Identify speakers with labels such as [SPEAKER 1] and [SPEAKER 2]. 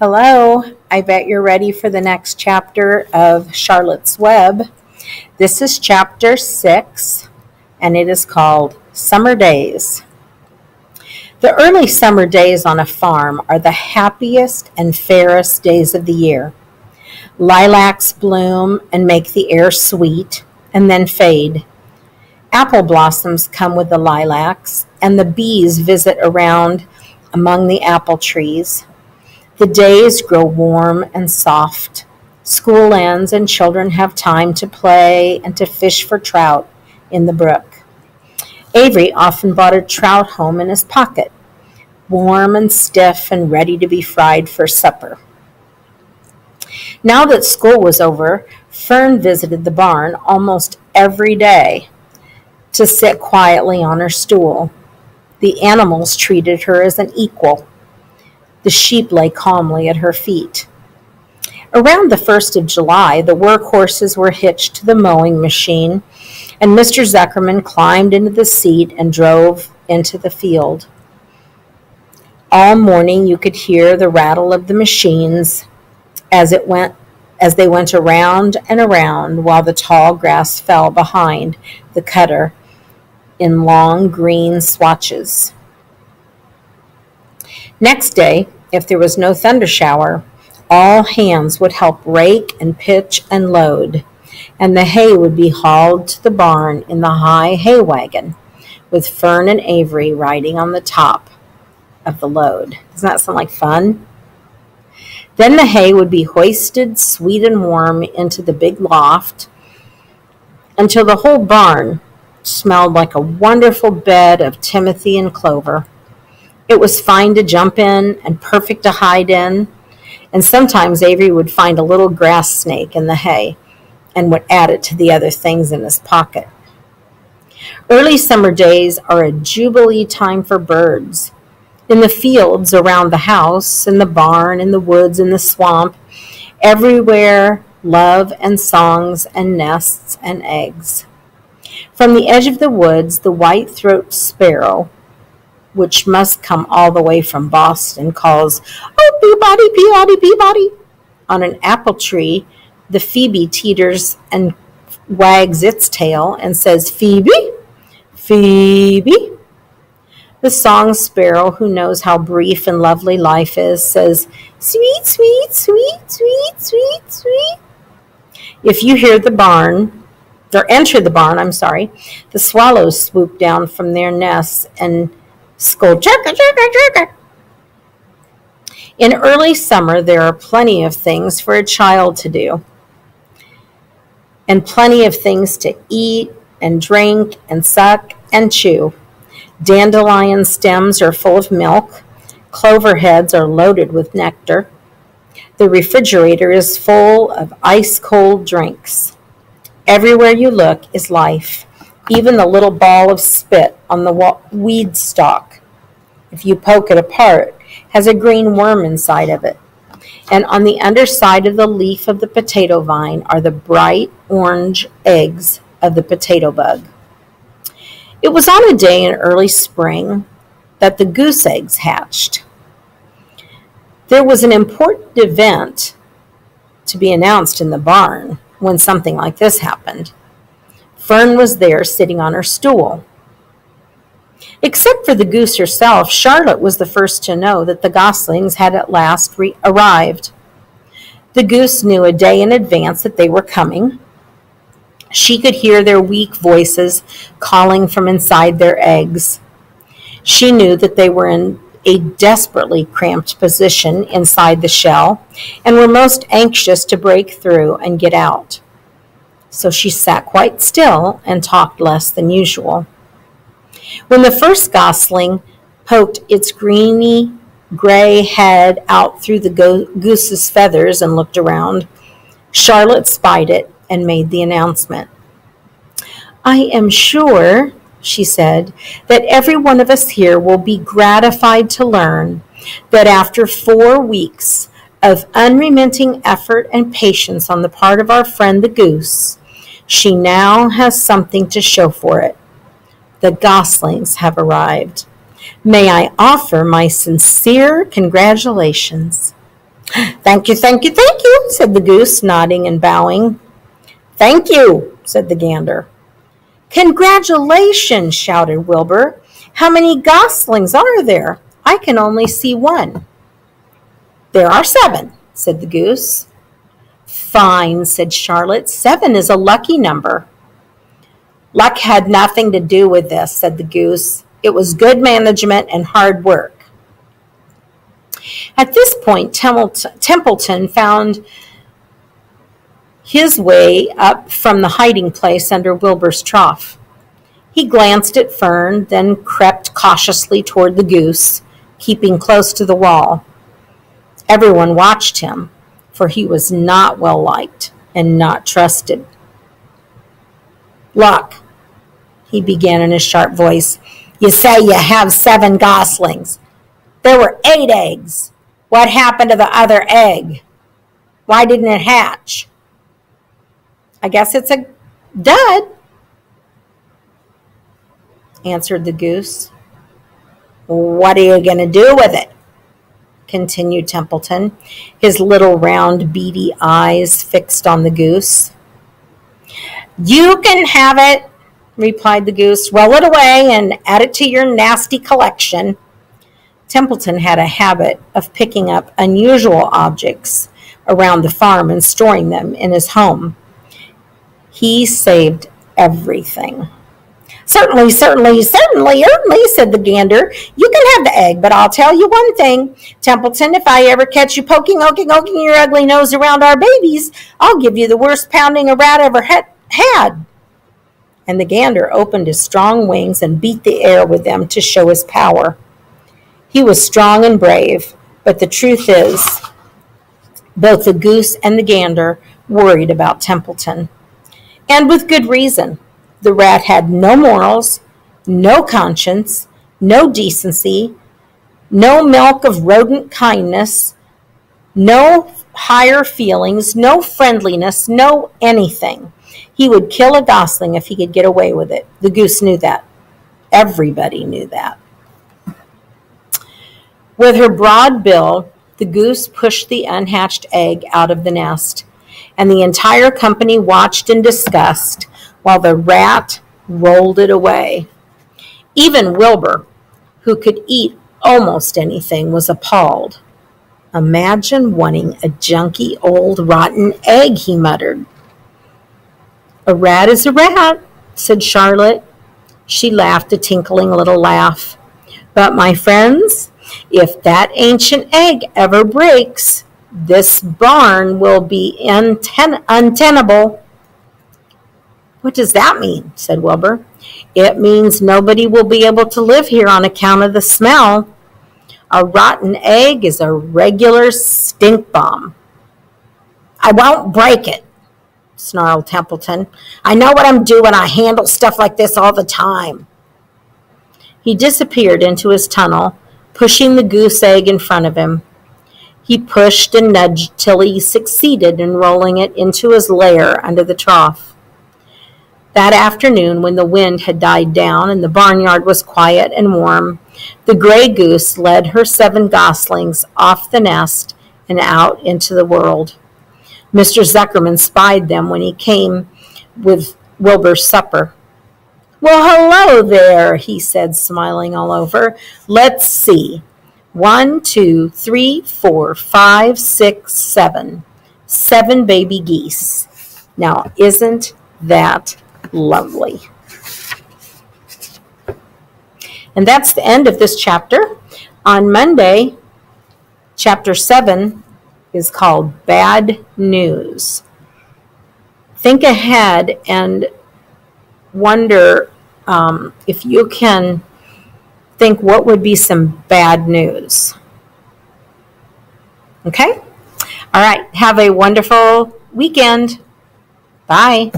[SPEAKER 1] Hello, I bet you're ready for the next chapter of Charlotte's Web. This is chapter six, and it is called Summer Days. The early summer days on a farm are the happiest and fairest days of the year. Lilacs bloom and make the air sweet, and then fade. Apple blossoms come with the lilacs, and the bees visit around among the apple trees. The days grow warm and soft. School ends and children have time to play and to fish for trout in the brook. Avery often brought a trout home in his pocket, warm and stiff and ready to be fried for supper. Now that school was over, Fern visited the barn almost every day to sit quietly on her stool. The animals treated her as an equal. The sheep lay calmly at her feet. Around the 1st of July, the work horses were hitched to the mowing machine, and Mr. Zuckerman climbed into the seat and drove into the field. All morning you could hear the rattle of the machines as it went as they went around and around while the tall grass fell behind the cutter in long green swatches. Next day, if there was no thunder shower, all hands would help rake and pitch and load, and the hay would be hauled to the barn in the high hay wagon, with Fern and Avery riding on the top of the load. Doesn't that sound like fun? Then the hay would be hoisted sweet and warm into the big loft until the whole barn smelled like a wonderful bed of timothy and clover. It was fine to jump in and perfect to hide in. And sometimes Avery would find a little grass snake in the hay and would add it to the other things in his pocket. Early summer days are a jubilee time for birds. In the fields around the house, in the barn, in the woods, in the swamp, everywhere love and songs and nests and eggs. From the edge of the woods, the white-throated sparrow which must come all the way from Boston, calls, Oh, Peabody, Peabody, Peabody. On an apple tree, the phoebe teeters and wags its tail and says, Phoebe, Phoebe. The song sparrow, who knows how brief and lovely life is, says, Sweet, sweet, sweet, sweet, sweet, sweet. If you hear the barn, or enter the barn, I'm sorry, the swallows swoop down from their nests and School chirka, chirka, chirka. In early summer, there are plenty of things for a child to do, and plenty of things to eat and drink and suck and chew. Dandelion stems are full of milk, clover heads are loaded with nectar. The refrigerator is full of ice cold drinks. Everywhere you look is life, even the little ball of spit on the weed stalk, if you poke it apart, has a green worm inside of it. And on the underside of the leaf of the potato vine are the bright orange eggs of the potato bug. It was on a day in early spring that the goose eggs hatched. There was an important event to be announced in the barn when something like this happened. Fern was there sitting on her stool. Except for the goose herself, Charlotte was the first to know that the goslings had at last arrived. The goose knew a day in advance that they were coming. She could hear their weak voices calling from inside their eggs. She knew that they were in a desperately cramped position inside the shell and were most anxious to break through and get out. So she sat quite still and talked less than usual. When the first gosling poked its greeny gray head out through the go- goose's feathers and looked around, Charlotte spied it and made the announcement. I am sure, she said, that every one of us here will be gratified to learn that after four weeks of unremitting effort and patience on the part of our friend the goose, she now has something to show for it the Goslings have arrived. May I offer my sincere congratulations. Thank you, thank you, thank you, said the goose, nodding and bowing. Thank you, said the gander. Congratulations, shouted Wilbur. How many goslings are there? I can only see one. There are seven, said the goose. Fine, said Charlotte. Seven is a lucky number. Luck had nothing to do with this, said the goose. It was good management and hard work. At this point, Templeton found his way up from the hiding place under Wilbur's trough. He glanced at Fern, then crept cautiously toward the goose, keeping close to the wall. Everyone watched him, for he was not well liked and not trusted. Luck, he began in a sharp voice. You say you have seven goslings. There were eight eggs. What happened to the other egg? Why didn't it hatch? I guess it's a dud, answered the goose. What are you going to do with it? Continued Templeton, his little round beady eyes fixed on the goose. You can have it, replied the goose. Roll it away and add it to your nasty collection. Templeton had a habit of picking up unusual objects around the farm and storing them in his home. He saved everything. Certainly, certainly, certainly, certainly, said the gander. You can have the egg, but I'll tell you one thing, Templeton, if I ever catch you poking, oking, oking your ugly nose around our babies, I'll give you the worst pounding a rat ever had. And the gander opened his strong wings and beat the air with them to show his power. He was strong and brave, but the truth is, both the goose and the gander worried about Templeton. And with good reason. The rat had no morals, no conscience, no decency, no milk of rodent kindness, no higher feelings, no friendliness, no anything. He would kill a gosling if he could get away with it. The goose knew that. Everybody knew that. With her broad bill, the goose pushed the unhatched egg out of the nest, and the entire company watched in disgust while the rat rolled it away. Even Wilbur, who could eat almost anything, was appalled. Imagine wanting a junky old rotten egg, he muttered. A rat is a rat, said Charlotte. She laughed a tinkling little laugh. But my friends, if that ancient egg ever breaks, this barn will be unten- untenable. What does that mean? said Wilbur. It means nobody will be able to live here on account of the smell. A rotten egg is a regular stink bomb. I won't break it, snarled Templeton. I know what I'm doing. I handle stuff like this all the time. He disappeared into his tunnel pushing the goose egg in front of him. He pushed and nudged till he succeeded in rolling it into his lair under the trough. That afternoon, when the wind had died down and the barnyard was quiet and warm, the gray goose led her seven goslings off the nest and out into the world. Mr. Zuckerman spied them when he came with Wilbur's supper. Well, hello there, he said, smiling all over. Let's see. One, two, three, four, five, six, seven. Seven baby geese. Now, isn't that lovely? And that's the end of this chapter. On Monday, chapter 7 is called Bad News. Think ahead and wonder um, if you can think what would be some bad news. Okay? All right. Have a wonderful weekend. Bye.